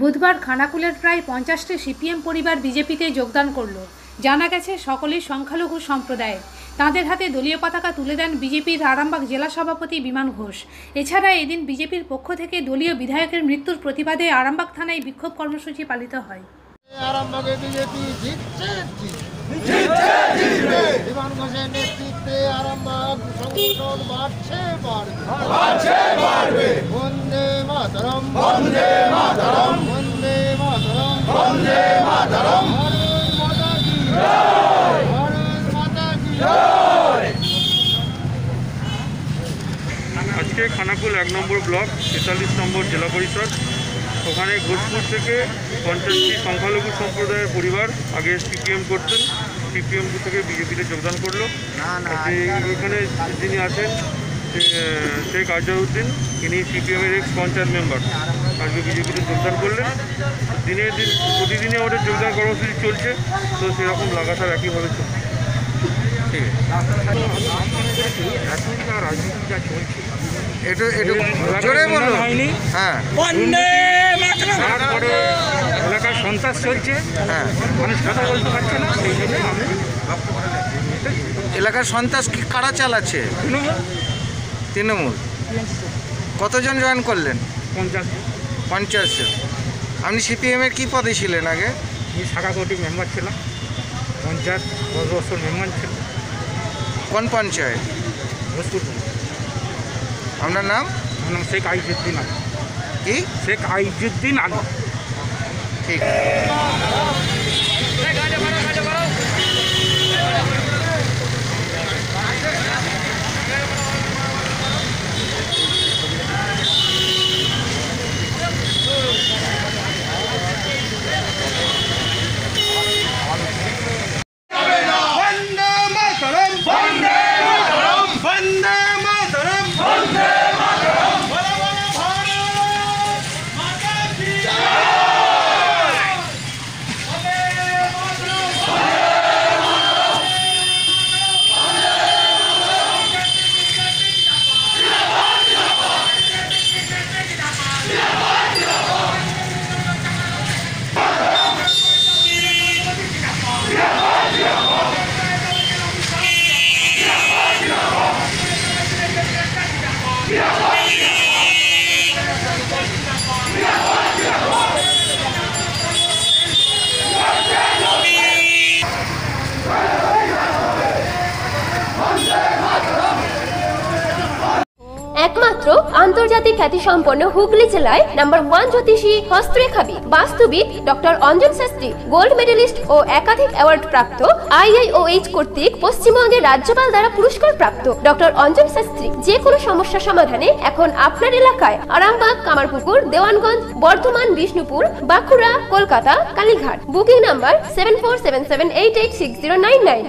বুধবার খানাকুলের প্রায় পঞ্চাশটি সিপিএম পরিবার বিজেপিতে যোগদান করল। জানা গেছে সকলেই সংখ্যালঘু সম্প্রদায় তাদের হাতে দলীয় পতাকা তুলে দেন বিজেপির আরামবাগ জেলা সভাপতি বিমান ঘোষ। এছাড়া এদিন বিজেপির পক্ষ থেকে দলীয় বিধায়কের মৃত্যুর প্রতিবাদে আরামবাগ থানায় বিক্ষোভ কর্মসূচি পালিত হয়। আরামবাগে বিজেপি জিতছে বিমান ঘোষের নেতৃত্বে আরামবাগ সংগঠন বাড়ছে বাড়বে। বন্দে মাতরম। বন্দে মাতরম। বন্দে মাতরম। বন্দে মাতরম ভারত মাতা কি ভারত মাতা কি আজকে খানাকুল এক নম্বর ব্লক তেতাল্লিশ নম্বর জেলা পরিষদ। ওখানে ঘোষপুর থেকে পঞ্চাশটি সংখ্যালঘু সম্প্রদায়ের পরিবার আগে সিপিএম করতেন। সিপিএম থেকে বিজেপিতে যোগদান করল। এখানে যিনি আছেন শেখ আজহারউদ্দিন ইনি সিপিএমের এক্স পঞ্চায়েত মেম্বার আজকে বিজেপিতে যোগদান করলেন। দিনে দিন প্রতিদিনই আমাদের যোগদান কর্মসূচি চলছে তো সেরকম লাগাতার একইভাবে চলছে। ঠিক আছে। হ্যাঁ। এলাকায় সন্ত্রাস চলছে। হ্যাঁ। মানুষ কথা বলতে পারছে না সেই জন্য আমি এলাকার সন্ত্রাস কি কারা চালাচ্ছে? তৃণমূল। তৃণমূল। কতজন জয়েন করলেন? পঞ্চাশ পঞ্চাশ জন আপনি সিপিএমের কী পদে ছিলেন আগে? আমি শাখা কমিটির মেম্বার ছিলাম। পঞ্চায়েত দশ বছর মেম্বার ছিল কোন পঞ্চায়েত? ভোজপুর আপনার নাম? আমার নাম শেখ আইজুদ্দিন আলী। কি? শেখ আইজুদ্দিন আলী। ঠিক। Fire! একমাত্র আন্তর্জাতিক খ্যাতিসম্পন্ন হুগলি জেলায় নাম্বার ওয়ান জ্যোতিষী হস্তরেখাবিদ, বাস্তুবিদ doctor Anjan Shastri, gold medalist ও একাধিক অ্যাওয়ার্ড প্রাপ্ত আইআইওএইচ কর্তৃক পশ্চিমবঙ্গের রাজ্যপাল দ্বারা পুরস্কার প্রাপ্ত ডক্টর অঞ্জন শাস্ত্রী। যে কোনো সমস্যা সমাধানে এখন আপনার এলাকায় Arambagh, Kamarpukur, Dewanganj, Bardhaman, Bishnupur, Bankura, Kolkata, Kalighat. Booking number seven four seven seven eight eight six zero nine nine.